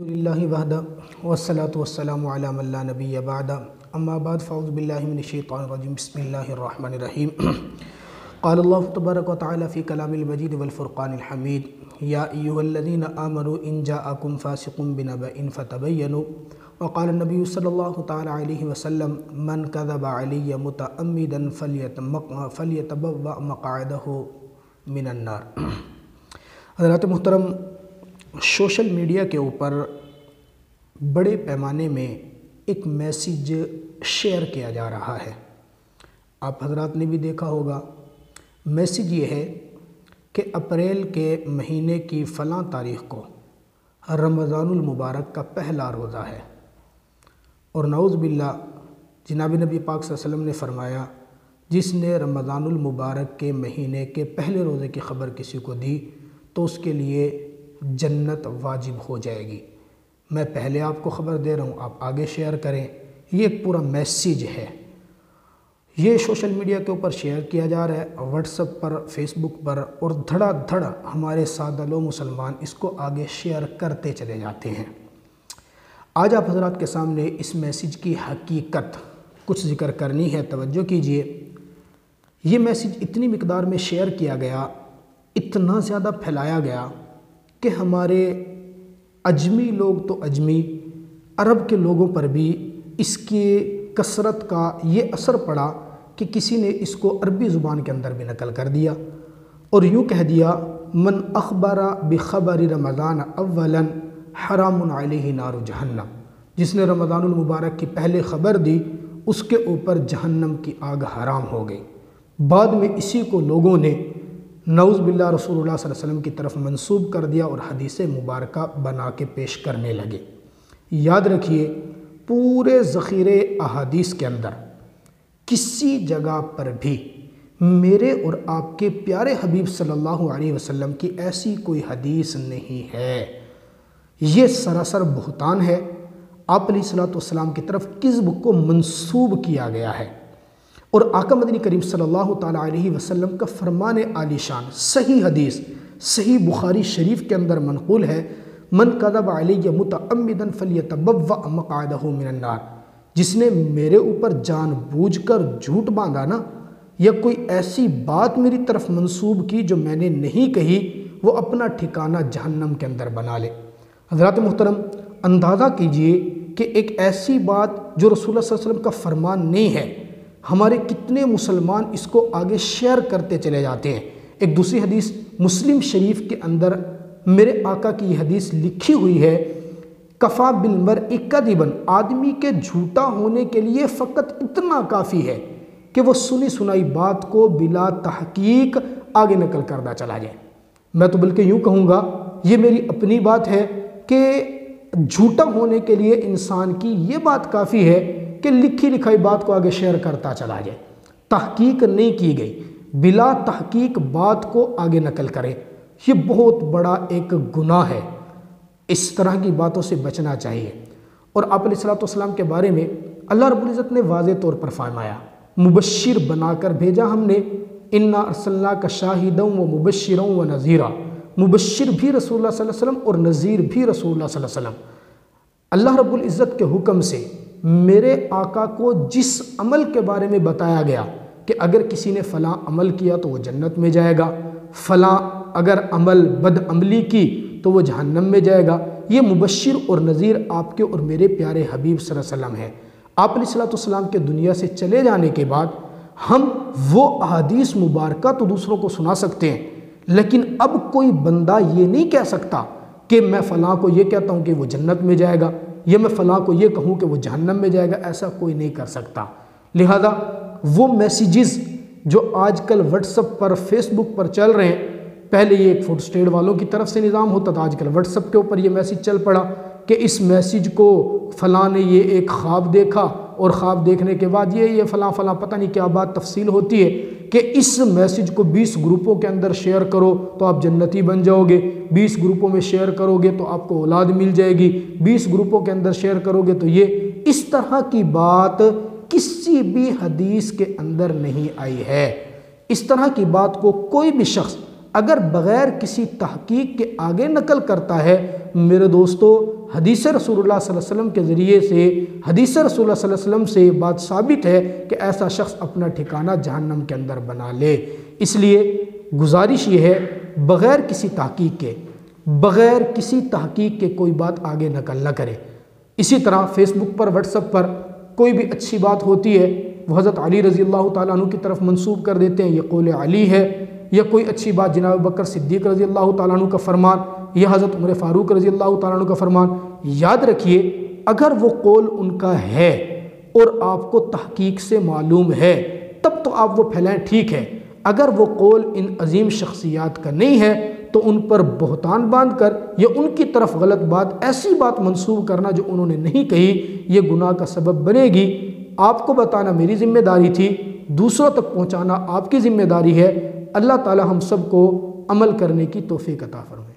لله وحده والصلاة والسلام على من لا نبي بعد. أما بعد فأعوذ بالله من الشيطان الرجيم. بسم الله الرحمن الرحيم. قال الله تبارك وتعالى في كلام المجيد والفرقان الحميد يا أيها الذين آمنوا إن جاءكم فاسق بنبأ فتبينوا. وقال النبي صلى الله تعالى عليه وسلم من كذب علي فليتمق- فليتبوأ مقعده من النار. حضرات محترم سوشل میڈیا کے اوپر بڑے پیمانے میں ایک میسیج شیئر کیا جا رہا ہے۔ آپ حضرات نے بھی دیکھا ہوگا۔ میسیج یہ ہے کہ اپریل کے مہینے کی فلاں تاریخ کو رمضان المبارک کا پہلا روزہ ہے۔ اور نعوذ باللہ، جناب نبی پاک صلی اللہ علیہ وسلم نے فرمایا، جس نے رمضان المبارک کے مہینے کے پہلے روزے کی خبر کسی کو دی، تو اس کے لیے جنت واجب ہو جائے گی۔ میں پہلے آپ کو خبر دے رہا ہوں، آپ آگے شیئر کریں۔ یہ ایک پورا میسیج ہے۔ یہ سوشل میڈیا کے اوپر شیئر کیا جا رہا ہے۔ واٹس اپ پر فیس بک پر اور دھڑا دھڑ ہمارے سادہ لو مسلمان اس کو آگے شیئر کرتے چلے جاتے ہیں۔ آج آپ حضرات کے سامنے اس میسیج کی حقیقت کچھ ذکر کرنی ہے۔ توجہ کیجیے۔ یہ میسیج اتنی مقدار میں شیئر کیا گیا، اتنا زیادہ پھیلایا گیا کہ ہمارے اجمی لوگ تو اجمی، عرب کے لوگوں پر بھی اس کی کثرت کا یہ اثر پڑا کہ کسی نے اس کو عربی زبان کے اندر بھی نقل کر دیا اور یوں کہہ دیا، من اخبر بخبر رمضان اولا حرام علیہ نار جہنم جس نے رمضان المبارک کی پہلے خبر دی، اس کے اوپر جہنم کی آگ حرام ہو گئی۔ بعد میں اسی کو لوگوں نے نعوذ باللہ رسول اللہ صلی اللہ علیہ وسلم کی طرف منسوب کر دیا اور حدیث مبارکہ بنا کے پیش کرنے لگے۔ یاد رکھیے، پورے ذخیرے احادیث کے اندر کسی جگہ پر بھی میرے اور آپ کے پیارے حبیب صلی اللہ علیہ وسلم کی ایسی کوئی حدیث نہیں ہے۔ یہ سراسر بہتان ہے۔ آپ علیہ الصلوۃ والسلام کی طرف کذب کو منسوب کیا گیا ہے۔ اور آقا مدنی کریم صلی اللہ تعالیٰ علیہ وسلم کا فرمان عالی شان، صحیح حدیث، صحیح بخاری شریف کے اندر منقول ہے، من قدب علیہ متعمدا فلیتبوأ مقعدہ من النار جس نے میرے اوپر جان بوجھ کر جھوٹ باندھا نا، یا کوئی ایسی بات میری طرف منسوب کی جو میں نے نہیں کہی، وہ اپنا ٹھکانہ جہنم کے اندر بنا لے۔ حضرات محترم، اندازہ کیجیے کہ ایک ایسی بات جو رسول اللہ صلی اللہ علیہ وسلم کا فرمان نہیں ہے ہمارے کتنے مسلمان اس کو آگے شیئر کرتے چلے جاتے ہیں۔ ایک دوسری حدیث، مسلم شریف کے اندر میرے آقا کی یہ حدیث لکھی ہوئی ہے، کفا بالمر اکدبن آدمی کے جھوٹا ہونے کے لیے فقط اتنا کافی ہے کہ وہ سنی سنائی بات کو بلا تحقیق آگے نقل کردہ چلا جائے۔ میں تو بلکہ یوں کہوں گا، یہ میری اپنی بات ہے کہ جھوٹا ہونے کے لیے انسان کی یہ بات کافی ہے کہ لکھی لکھائی بات کو آگے شیئر کرتا چلا جائے تحقیق نہیں کی گئی۔ بلا تحقیق بات کو آگے نقل کرے یہ بہت بڑا ایک گناہ ہے۔ اس طرح کی باتوں سے بچنا چاہیے۔ اور آپ علیہ الصلوۃ والسلام کے بارے میں اللہ رب العزت نے واضح طور پر فرمایا، مبشر بنا کر بھیجا ہم نے۔ انا ارسلنا کا شاہدوں و مبشروں و نذیرہ مبشر بھی رسول اللہ صلی اللہ علیہ وسلم اور نذیر بھی رسول اللہ صلی اللہ علیہ وسلم۔ اللہ رب العزت کے حکم سے میرے آقا کو جس عمل کے بارے میں بتایا گیا کہ اگر کسی نے فلاں عمل کیا تو وہ جنت میں جائے گا، فلاں اگر عمل بد عملی کی تو وہ جہنم میں جائے گا۔ یہ مبشر اور نذیر آپ کے اور میرے پیارے حبیب صلی اللہ علیہ وسلم ہے آپ علیہ الصلوۃ والسلام کے دنیا سے چلے جانے کے بعد ہم وہ احادیث مبارکہ تو دوسروں کو سنا سکتے ہیں، لیکن اب کوئی بندہ یہ نہیں کہہ سکتا کہ میں فلاں کو یہ کہتا ہوں کہ وہ جنت میں جائے گا۔ یا میں فلاں کو یہ کہوں کہ وہ جہنم میں جائے گا، ایسا کوئی نہیں کر سکتا۔ لہذا وہ میسیجز جو آج کل واٹس اپ پر فیس بک پر چل رہے ہیں، پہلے یہ ایک فوڈ اسٹیٹ والوں کی طرف سے نظام ہوتا تھا، آج کل واٹس اپ کے اوپر یہ میسیج چل پڑا کہ اس میسیج کو فلاں نے یہ ایک خواب دیکھا اور خواب دیکھنے کے بعد یہ یہ فلاں فلاں پتہ نہیں کیا بات تفصیل ہوتی ہے۔ کہ اس میسج کو بیس گروپوں کے اندر شیئر کرو تو آپ جنتی بن جاؤ گے۔ بیس گروپوں میں شیئر کرو گے تو آپ کو اولاد مل جائے گی۔ بیس گروپوں کے اندر شیئر کرو گے تو یہ اس طرح کی بات کسی بھی حدیث کے اندر نہیں آئی ہے۔ اس طرح کی بات کو کوئی بھی شخص اگر بغیر کسی تحقیق کے آگے نقل کرتا ہے، میرے دوستو، حدیث رسول اللہ صلی اللہ علیہ وسلم کے ذریعے سے، حدیث رسول اللہ صلی اللہ علیہ وسلم سے بات ثابت ہے کہ ایسا شخص اپنا ٹھکانہ جہنم کے اندر بنا لے۔ اس لیے گزارش یہ ہے، بغیر کسی تحقیق کے، بغیر کسی تحقیق کے کوئی بات آگے نقل نہ کرے۔ اسی طرح فیس بک پر، واٹس اپ پر کوئی بھی اچھی بات ہوتی ہے، وہ حضرت علی رضی اللہ تعالیٰ عنہ کی طرف منسوب کر دیتے ہیں، یہ قول علی ہے۔ یا کوئی اچھی بات جناب بکر صدیق رضی اللہ تعالیٰ عنہ کا فرمان، یا حضرت عمر فاروق رضی اللہ تعالیٰ عنہ کا فرمان، یاد رکھیے، اگر وہ قول ان کا ہے اور آپ کو تحقیق سے معلوم ہے، تب تو آپ وہ پھیلائیں، ٹھیک ہے۔ اگر وہ قول ان عظیم شخصیات کا نہیں ہے، تو ان پر بہتان باندھ کر یا ان کی طرف غلط بات، ایسی بات منسوب کرنا جو انہوں نے نہیں کہی، یہ گناہ کا سبب بنے گی۔ آپ کو بتانا میری ذمہ داری تھی، دوسروں تک پہنچانا آپ کی ذمہ داری ہے۔ اللہ تعالی ہم سب کو عمل کرنے کی توفیق عطا فرمائے۔